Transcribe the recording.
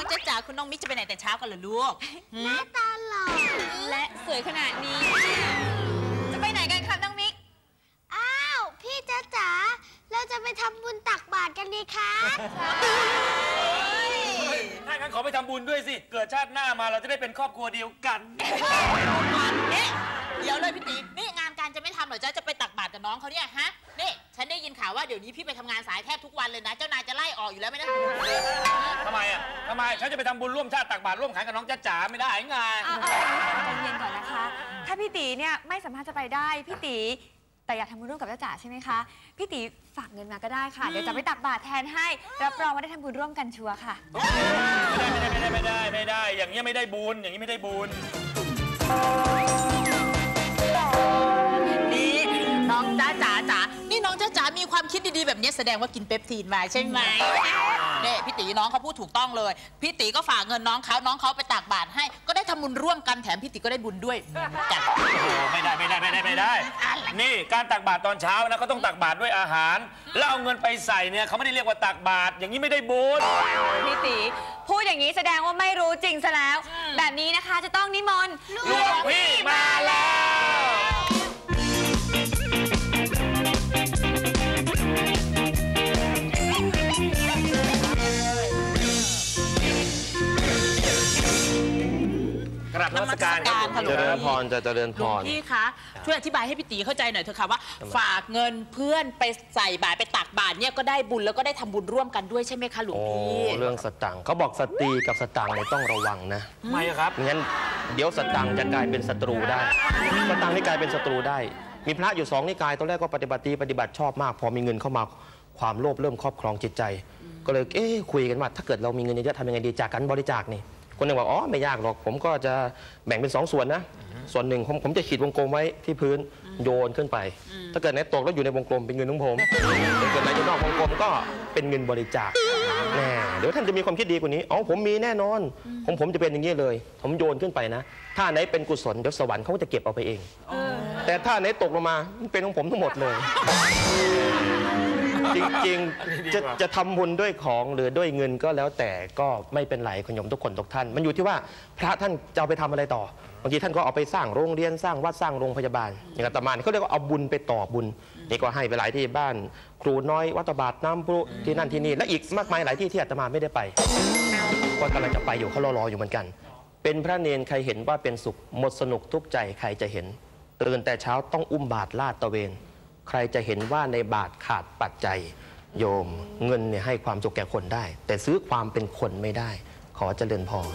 กันเหรอลูกหืมตาหล่อและสวยขนาดนี้ จะไปไหนกันคะน้องมิก อ้าว พี่จ๊ะจ๋า เราจะไปทำบุญตักบาตรกันดีคะถ้างั้นขอไปทำบุญด้วยสิ เกิดชาติหน้ามาเราจะได้เป็นครอบครัวเดียวกันนี่เดี๋ยวเลยพี่ตีนี่งานการจะไม่ทำเหรอจ๊ะจะไปตักบาตรกับน้องเขาเนี่ยฮะนี่ฉันได้ยินข่าวว่าเดี๋ยวนี้พี่ไปทำงานสายแทบทุกวันเลยนะ เจ้านายจะไล่ออกอยู่แล้วไหมนะทำไมอะ ทำไมฉันจะไปทำบุญร่วมชาติตักบาตรร่วมขันกับน้องจ๊ะจ๋าไม่ได้ไงอ่าใจเย็นก่อนนะคะ ถ้าพี่ตีเนี่ยไม่สามารถจะไปได้พี่ตีแต่อยากทำบุญร่วมกับจ้าจ๋าใช่ไหมคะ พี่ตีฝากเงินมาก็ได้ค่ะ เดี๋ยวจะไปตักบาตรแทนให้ รับรองว่าได้ทำบุญร่วมกันชัวร์ค่ะ ไม่ได้ไม่ได้ไม่ได้ไม่ได้ไม่ได้อย่างเงี้ยไม่ได้บุญอย่างนี้ไม่ได้บุญนี่น้องจ้าจ๋าจ๋า นี่น้องจ้าจ๋ามีความคิดดีๆแบบนี้แสดงว่ากินเปปทีนมาใช่ไหมเนี่ยพี่ตีน้องเขาพูดถูกต้องเลย พี่ตีก็ฝากเงินน้องเขาน้องเขาไปตากบาตรให้ ก็ได้ทำบุญร่วมกันแถมพี่ตีก็ได้บุญด้วยจ้ะโอ้โหไม่ได้ไม่ได้ไม่ได้ไม่ได้ นี่การตักบาตรตอนเช้านะเขาต้องตักบาตรด้วยอาหาร แล้วเอาเงินไปใส่เนี่ยเขาไม่ได้เรียกว่าตักบาตรอย่างนี้ไม่ได้บุญพี่ตีพูดอย่างนี้แสดงว่าไม่รู้จริงซะแล้ว แบบนี้นะคะจะต้องนิมนต์หลวงพี่ กราบนมัสการครับผมนมัสการค่ะหลเจวงริญพรจะเจริญพหลวงร พี่คะช่วยอธิบายให้พี่ตีเข้าใจหน่อยเถอะค่ะว่า ฝากเงินเพื่อนไปใส่บาตรไปตักบาตรเนี่ยก็ได้บุญแล้วก็ได้ทำบุญร่วมกันด้วยใช่ไหมคะหลวงโอ้พี่ เรื่องสตังค์เขาบอกสตรีกับสตังค์เนี่ยต้องระวังนะทำไมอะครับไม่งั้นเดี๋ยวสตังค์จะกลายเป็นศัตรูได้ สตังค์นี่กลายเป็นศัตรูได้ มีพระอยู่สองนิกายตอนแรกก็ปฏิบัติดีปฏิบัติชอบมาก พอมีเงินเข้ามาความโลภเริ่มครอบครองจิตใจ ก็เลยเอ๊ะคุยกันว่าถ้าเกิดเรามีเงินเยอะๆทำยังไงดีจากกันบริจาคนี่ คนหนึ่งบอกอ๋อไม่ยากหรอก ผมก็จะแบ่งเป็นสองส่วนนะ ส่วนหนึ่งผมผมจะขีดวงกลมไว้ที่พื้นโยนขึ้นไป ถ้าเกิดไหนตกแล้วอยู่ในวงกลมเป็นเงินของผมถ้าเกิดไหนอยู่นอกวงกลมก็เป็นเงินบริจาคแน่เดี๋ยวท่านจะมีความคิดดีกว่านี้อ๋อผมมีแน่นอนผมผมจะเป็นอย่างนี้เลย ผมโยนขึ้นไปนะ ถ้าไหนเป็นกุศลเดี๋ยวสวรรค์เขาจะเก็บเอาไปเอง แต่ถ้าไหนตกลงมามันเป็นของผมทั้งหมดเลย จริงๆ จะจะทำบุญด้วยของหรือด้วยเงินก็แล้วแต่ก็ไม่เป็นไรคุณโยมทุกคนทุกท่าน มันอยู่ที่ว่าพระท่านจะเอาไปทำอะไรต่อบางทีท่านก็เอาไปสร้างโรงเรียนสร้างวัดสร้างโรงพยาบาล อย่างอาตมาเนี่ยเขาเรียกว่าเอาบุญไปต่อบุญนี่ก็ให้ไปหลายที่บ้าน ครูน้อยวัดตบาทน้ำพุที่นั่นที่นี่และอีกมากมายหลายที่ที่อาตมาไม่ได้ไปก็กำลังจะไปอยู่เขารอๆอยู่เหมือนกัน เป็นพระเนนใครเห็นว่าเป็นสุขหมดสนุกทุกใจใครจะเห็นตื่นแต่เช้าต้องอุ้มบาตรลาดตระเวน ใครจะเห็นว่าในบาทขาดปัจจัยโยม เงินเนี่ยให้ความสุขแก่คนได้ แต่ซื้อความเป็นคนไม่ได้ ขอเจริญพร